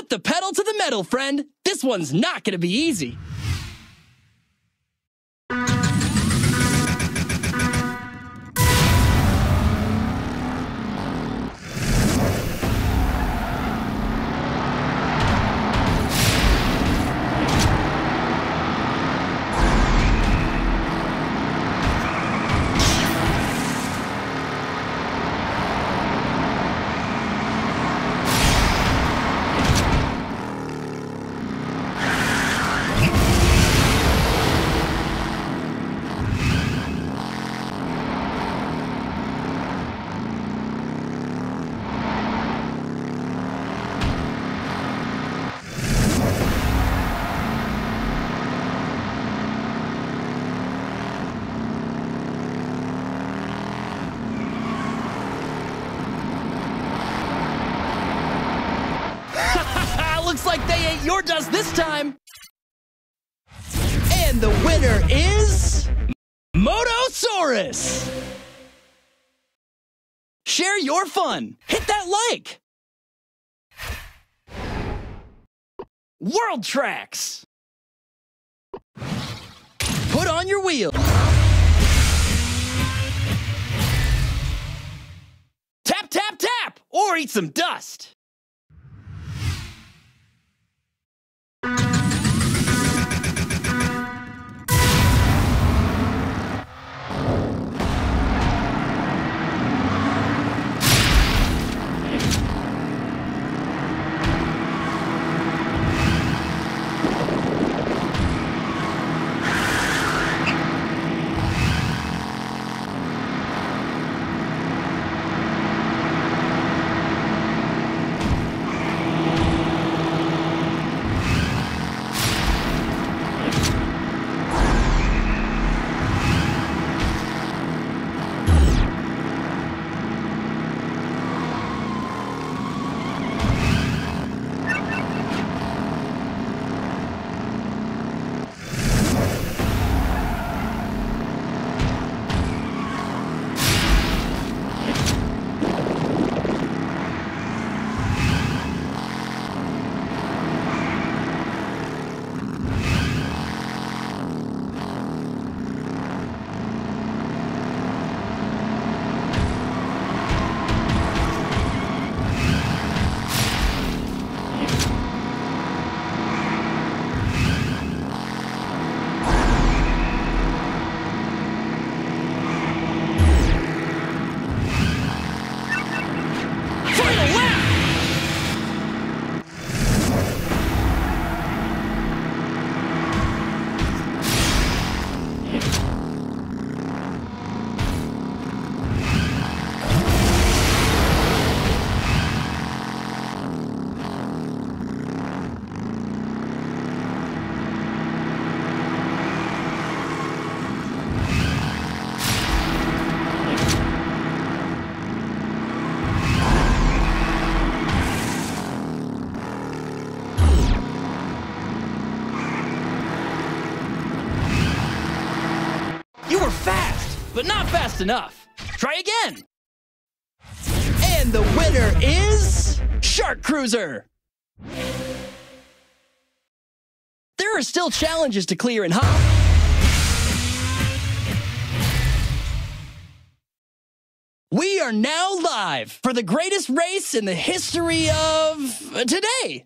Put the pedal to the metal, friend. This one's not gonna be easy. Looks like they ate your dust this time. And the winner is Motosaurus. Share your fun. Hit that like. World Tracks. Put on your wheel. Tap, tap, tap, or eat some dust. But not fast enough. Try again. And the winner is Sharkruiser. There are still challenges to clear and hop. We are now live for the greatest race in the history of uh, today.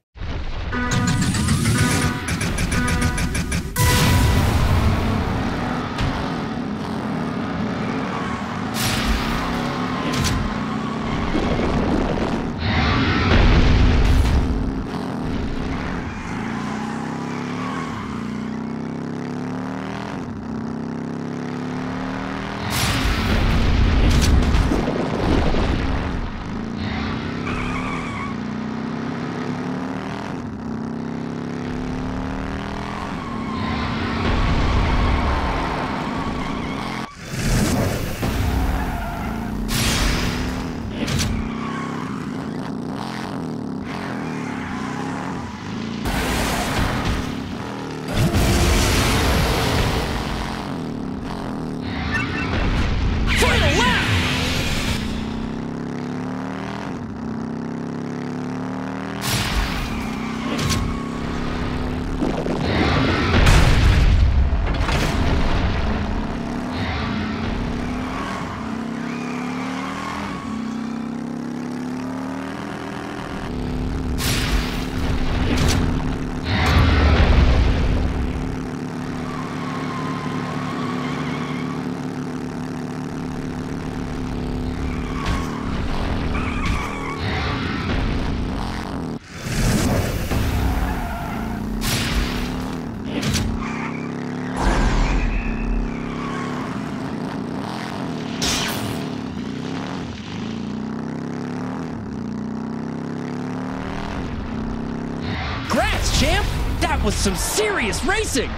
Was some serious racing.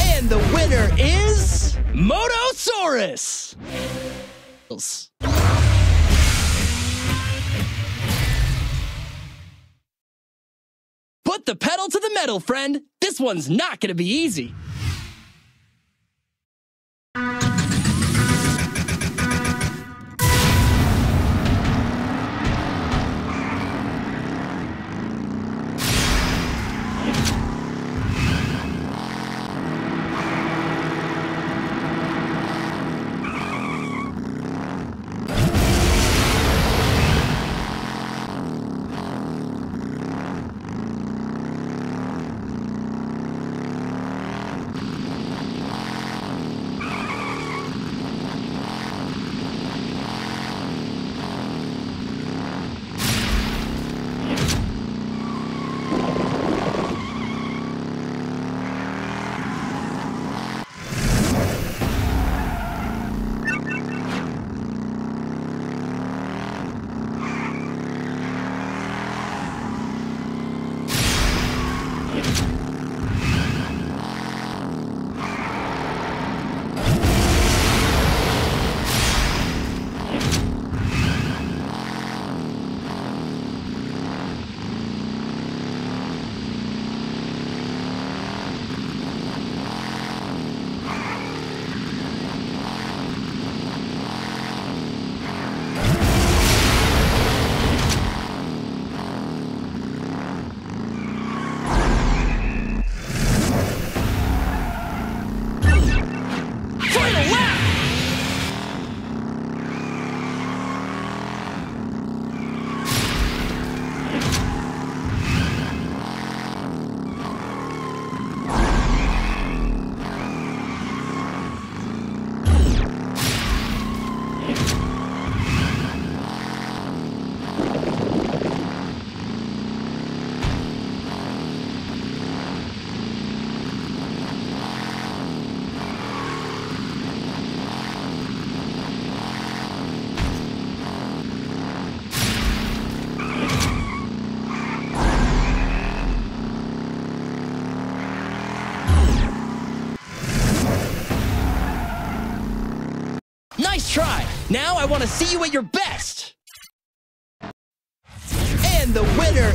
And the winner is Motosaurus. Put the pedal to the metal, friend. This one's not going to be easy. Try. Now I want to see you at your best.